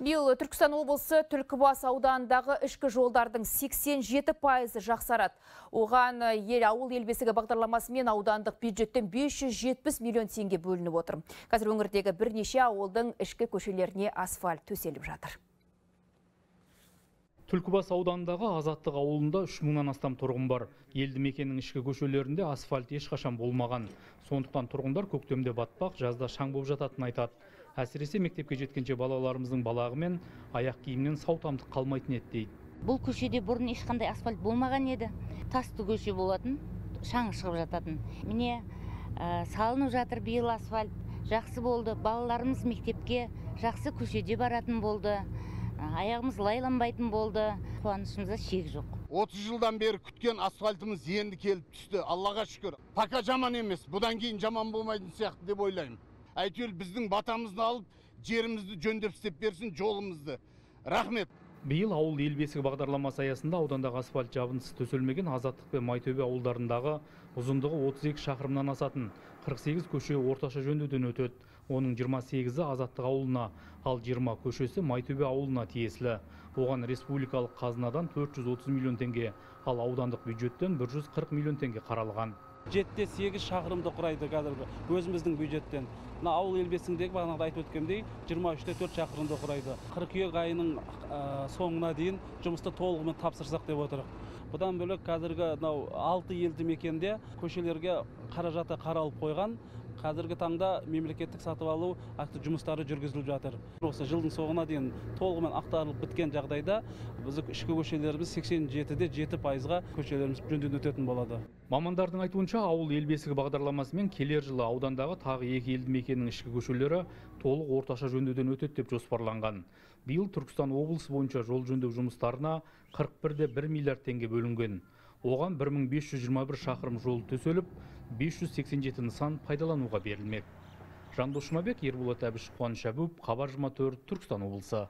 Биыл Түркістан облысы Түлкібас ауданындағы ішкі жолдардың 87 пайызы жақсарады. Оған ел ауыл елбесігі бағдарламасымен аудандық бюджеттен 570 миллион теңге бөлініп отыр. Қазір өңірдегі бірнеше ауылдың ішкі көшелеріне асфальт төселіп жатыр. Түлкібас ауданындағы Азаттық ауылында 3 мыңнан астам тұрғын бар. Елді мекеннің ішкі көшелерінде асфальт ешқашан болмаған. Сондықтан тұрғындар көктемде батпақ, жазда шаң болып жататынын айтады. Әсіресе мектепке жеткенше балаларымыздың балағы мен аяқ киімнен сау тамтық қалмайтын еді дейді. Бұл көшеде бұрын ешқандай асфальт болмаған еді. Тасты көше болатын, шаңы шығып жататын. Міне ә, салынып жатыр биыл асфальт. Жақсы болды. Балаларымыз мектепке жақсы көшеде баратын болды. Аяғымыз лайланбайтын болды. Қуанышымызда шек жоқ. 30 жылдан бері күткен асфальтымыз енді келіп түсті. Аллаға шүкір. Пока жаман емес. Бұдан кейін жаман болмайтын сияқты деп ойлаймын әйтеуір біздің батамызды алып жерімізді жөндеп істеп берсін жолымызды. Рахмет. Биыл ауыл ел бесігі бағдарламасы аясында аудандағы асфальт жабындысы төселмеген азаттық пен майтөбе ауылдарындағы ұзындығы 32 шақырымнан асатын. 48 көше орташа жөндеуден өтеді. Оның 28-і азаттық ауылына ал 20 көшесі майтөбе ауылына тиесілі. Оған республикалық қазынадан 430 миллион теңге ал аудандық бюджеттен 140 миллион теңге қаралған. Жетіде сегіз шақырымды құрайды қазіргі өзіміздің бюджеттен. Мына ауыл ел бесігіндегі бағанағыда айтып өткендей жиырма үште төрт шақырымды құрайды. қыркүйек айының соңына дейін жұмысты толығымен тапсырсақ деп отырық бұдан бөлек қазіргі мынау алты елді мекенде көшелерге қаражаты қаралып қойған. Қазіргі таңда мемлекеттік сатып алу акті жұмыстары жүргізіліп жатыр. Осы жылдың соңына дейін толығымен ақтарылып біткен жағдайда біздің ішкі көшелеріміз сексен жетіде жеті пайызға көшелеріміз жөндеуден өтетін болады. Мамандардың айтуынша ауыл ел бесігі бағдарламасымен келер жылы аудандағы тағы екі елді мекеннің ішкі көшелері толық орташа жөндеуден өтеді деп жоспарланған. Биыл түркістан облысы бойынша жол жөндеу жұмыстарына 41 де 1 миллиард теңге бөлінген. Оған 1521 шақырым жол төселіп 587 нысан пайдалануға берілмек. Жандос жұмабек ерболат әбіш қуаныш әбуов хабар жиырма төрт түркістан облысы.